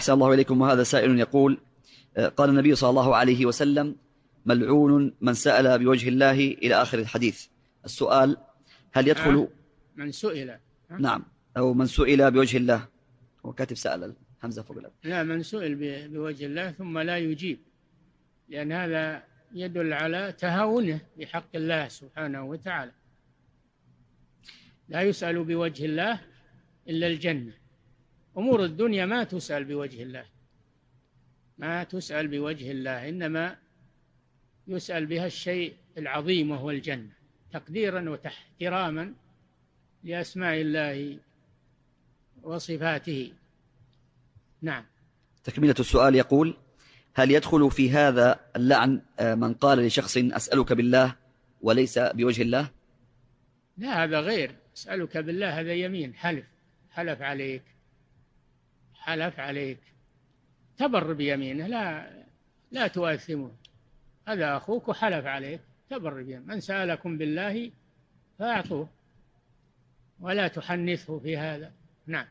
أحسن الله إليكم وهذا سائل يقول آه، قال النبي صلى الله عليه وسلم ملعون من سأل بوجه الله إلى آخر الحديث. السؤال هل يدخل آه، من سئل. نعم أو من سئل بوجه الله؟ هو كاتب سأل همزة فوق لا من سئل بوجه الله ثم لا يجيب لأن هذا يدل على تهاونه بحق الله سبحانه وتعالى. لا يسأل بوجه الله إلا الجنة. أمور الدنيا ما تسأل بوجه الله. ما تسأل بوجه الله إنما يسأل بها الشيء العظيم وهو الجنة. تقديرا واحتراما لأسماء الله وصفاته. نعم. تكملة السؤال يقول هل يدخل في هذا اللعن من قال لشخص أسألك بالله وليس بوجه الله؟ لا هذا غير. أسألك بالله هذا يمين حلف. حلف عليك. حلف عليك. تبر بيمينه لا لا تؤثمه هذا أخوك وحلف عليك تبر بيمينه. من سألكم بالله فأعطوه ولا تحنثه في هذا. نعم.